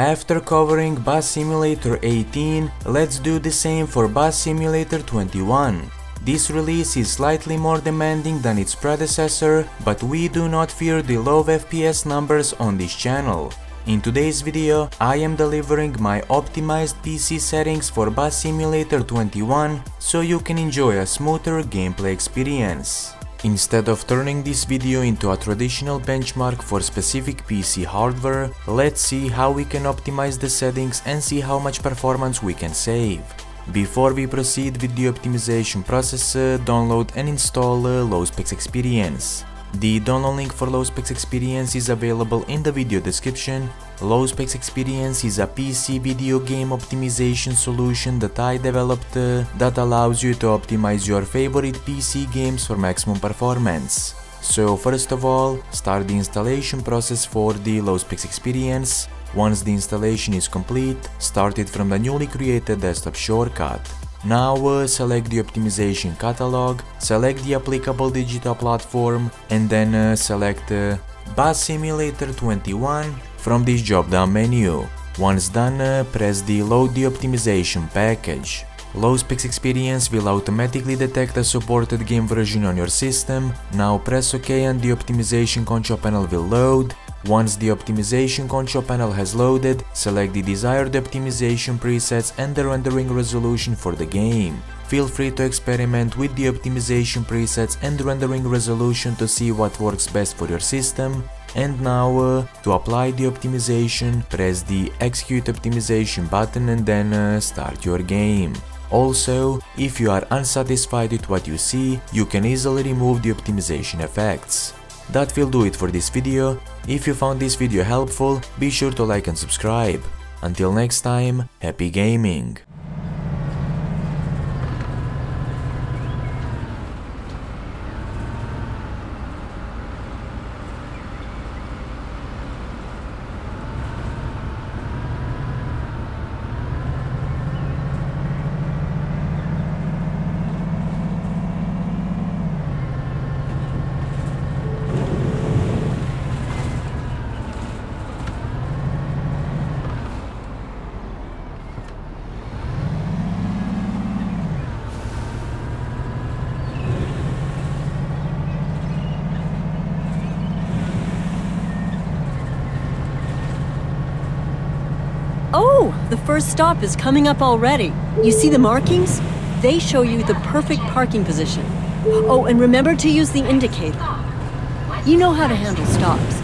After covering Bus Simulator 18, let's do the same for Bus Simulator 21. This release is slightly more demanding than its predecessor, but we do not fear the low FPS numbers on this channel. In today's video, I am delivering my optimized PC settings for Bus Simulator 21 so you can enjoy a smoother gameplay experience. Instead of turning this video into a traditional benchmark for specific PC hardware, let's see how we can optimize the settings and see how much performance we can save. Before we proceed with the optimization process, uh, download and install uh, LowSpecs Experience. The download link for LowSpecs Experience is available in the video description. LowSpecs Experience is a PC video game optimization solution that I developed uh, that allows you to optimize your favorite PC games for maximum performance. So first of all, start the installation process for the LowSpecs Experience. Once the installation is complete, start it from the newly created desktop shortcut. Now uh, select the optimization catalog, select the applicable digital platform and then uh, select uh, Bus Simulator 21 from this drop down menu. Once done, uh, press the load the optimization package. LowSpecs Experience will automatically detect a supported game version on your system. Now press OK and the optimization control panel will load. Once the optimization control panel has loaded, select the desired optimization presets and the rendering resolution for the game. Feel free to experiment with the optimization presets and rendering resolution to see what works best for your system. And now, uh, to apply the optimization, press the execute optimization button and then uh, start your game. Also, if you are unsatisfied with what you see, you can easily remove the optimization effects. That will do it for this video. If you found this video helpful, be sure to like and subscribe. Until next time, happy gaming! Oh, the first stop is coming up already. You see the markings? They show you the perfect parking position. Oh, and remember to use the indicator. You know how to handle stops.